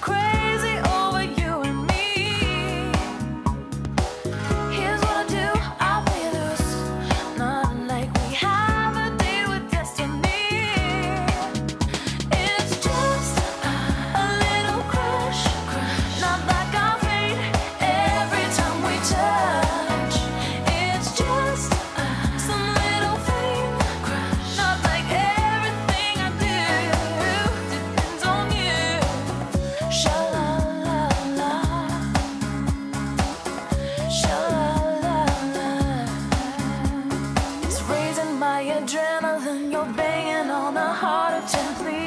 crazy. adrenaline, you're banging on the heart of gently.